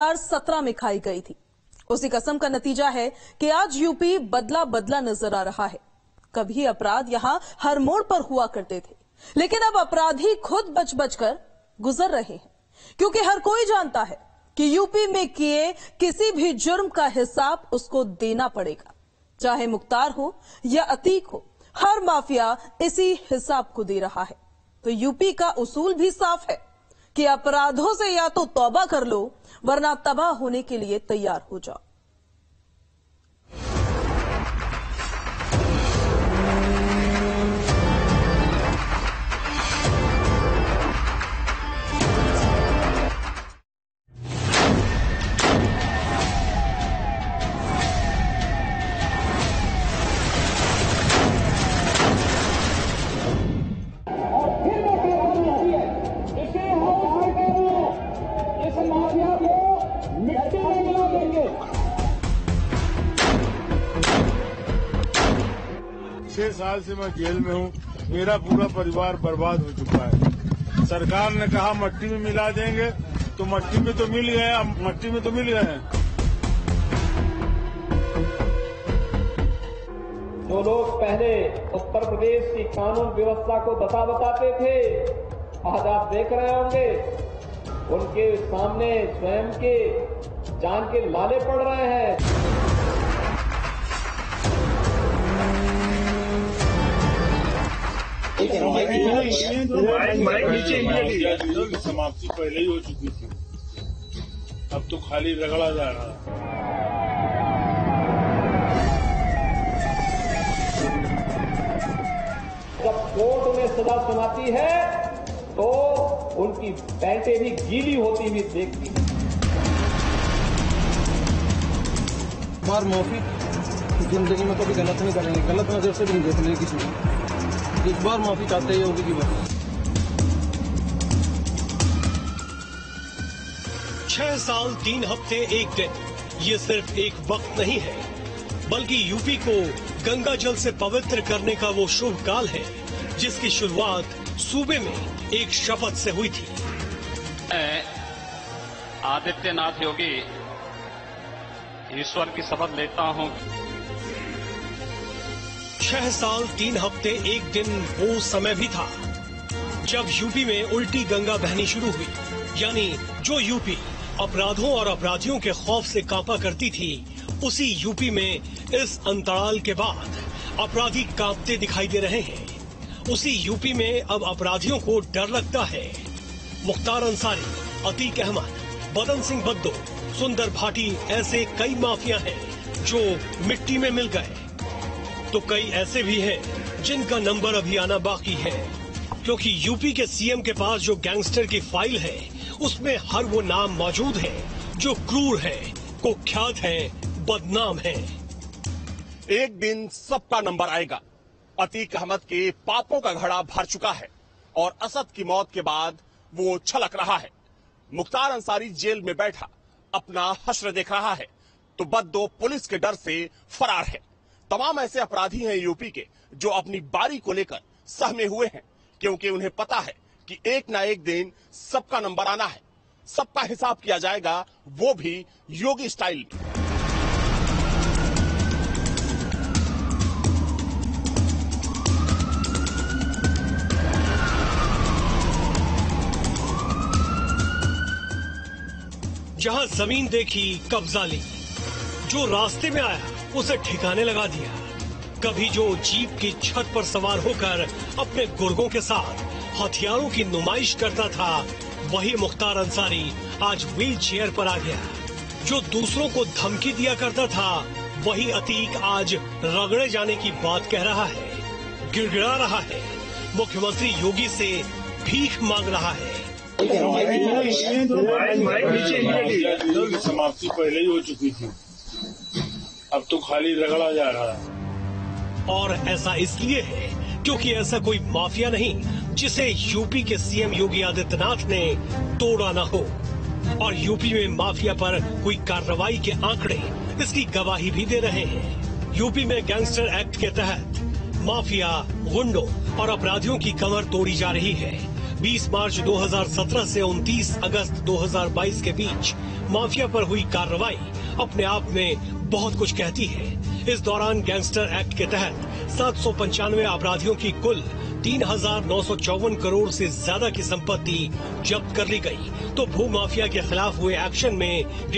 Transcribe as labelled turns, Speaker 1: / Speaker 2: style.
Speaker 1: 2017 में खाई गई थी। उसी कसम का नतीजा है कि आज यूपी बदला बदला नज़र आ रहा है। कभी अपराध यहाँ हर मोड़ पर हुआ करते थे, लेकिन अब अपराधी खुद बच बच कर गुजर रहे हैं। क्योंकि हर कोई जानता है कि यूपी में किए किसी भी जुर्म का हिसाब उसको देना पड़ेगा। चाहे मुख्तार हो या अतीक हो, हर माफिया इसी हिसाब को दे रहा है। तो यूपी का उसूल भी साफ़ है। कि अपराधों से या तो तौबा कर लो, वरना तबाह होने के लिए तैयार हो जाओ।
Speaker 2: छह साल से मैं जेल में हूँ। मेरा पूरा परिवार बर्बाद हो चुका है। सरकार ने कहा, मट्टी में मिला देंगे। तो मट्टी में तो मिल गए अब मट्टी में तो मिल गए हैं।
Speaker 3: जो लोग पहले उत्तर प्रदेश की कानून व्यवस्था को बता बताते थे, आज आप देख रहे होंगे, उनके सामने स्वयं के जान के लाले पड़ रहे हैं।
Speaker 2: समाप्ति पहले ही हो चुकी थी अब तो खाली रगड़ा जा रहा
Speaker 3: जब कोर्ट उन्हें सजा सुनाती है तो उनकी पैंटें भी गीली होती हुई देखती
Speaker 4: मार माफ़ी ज़िंदगी में कभी गलत नहीं करेंगे। गलत नज़र से भी नहीं देखने किसी इस बार माफ़ी चाहते हैं योगी की बस।
Speaker 5: छह साल तीन हफ़्ते एक दिन। ये सिर्फ़ एक वक्त नहीं है बल्कि यूपी को गंगा जल से पवित्र करने का वो शुभ काल है जिसकी शुरुआत सूबे में एक शपथ से हुई थी।
Speaker 6: आदित्यनाथ योगी ईश्वर की शपथ लेता हूँ।
Speaker 5: छह साल, तीन हफ़्ते, एक दिन वो समय भी था, जब यूपी में उल्टी गंगा बहनी शुरू हुई। यानी जो यूपी अपराधों और अपराधियों के खौफ से कांपा करती थी, उसी यूपी में इस अंतराल के बाद अपराधी कांपते दिखाई दे रहे हैं। उसी यूपी में अब अपराधियों को डर लगता है। मुख्तार अंसारी, अतीक अहमद, बदन सिंह बद्दो, सुंदर भाटी, ऐसे कई माफिया हैं जो मिट्टी में मिल गए। तो कई ऐसे भी हैं जिनका नंबर अभी आना बाकी है। क्योंकि यूपी के सीएम के पास जो गैंगस्टर की फ़ाइल है, उसमें हर वो नाम मौजूद है जो क्रूर है, कुख्यात है, बदनाम है।
Speaker 7: एक दिन सबका नंबर आएगा। अतीक अहमद के पापों का घड़ा भर चुका है और असद की मौत के बाद वो छलक रहा है। मुख्तार अंसारी जेल में बैठा, अपना हश्र देख रहा है। तो बद्दो पुलिस के डर से फरार है। तमाम ऐसे अपराधी हैं यूपी के, जो अपनी बारी को लेकर सहमे हुए हैं, क्योंकि उन्हें पता है कि एक ना एक दिन सबका नंबर आना है। सबका हिसाब किया जाएगा, वो भी योगी स्टाइल।
Speaker 5: जहाँ ज़मीन देखी, कब्जा ली। जो रास्ते में आया उसे ठिकाने लगा दिया कभी जो जीप की छत पर सवार होकर अपने गुर्गों के साथ हथियारों की नुमाइश करता था वही मुख्तार अंसारी आज व्हील चेयर पर आ गया जो दूसरों को धमकी दिया करता था वही अतीक आज रगड़े जाने की बात कह रहा है गिड़गिड़ा रहा है मुख्यमंत्री योगी से भीख मांग रहा है
Speaker 2: समाप्ति पहले ही हो चुकी थी अब तो खाली रगड़ा जा रहा है।
Speaker 5: और ऐसा इसलिए है क्योंकि ऐसा कोई माफिया नहीं, जिसे यूपी के सीएम योगी आदित्यनाथ ने तोड़ा ना हो। और यूपी में माफिया पर कोई कार्रवाई के आंकड़े इसकी गवाही भी दे रहे हैं। यूपी में गैंगस्टर एक्ट के तहत माफिया, गुंडों और अपराधियों की कमर तोड़ी जा रही है। 20 मार्च 2017 से 29 अगस्त 2022 के बीच माफिया पर हुई कार्रवाई अपने आप में बहुत कुछ कहती है। इस दौरान गैंगस्टर एक्ट के तहत सात सौ पंचानवे अपराधियों की कुल तीन हज़ार नौ सौ चौवन करोड़ से ज़्यादा की संपत्ति जब्त कर ली गई। तो भू माफिया के खिलाफ हुए एक्शन में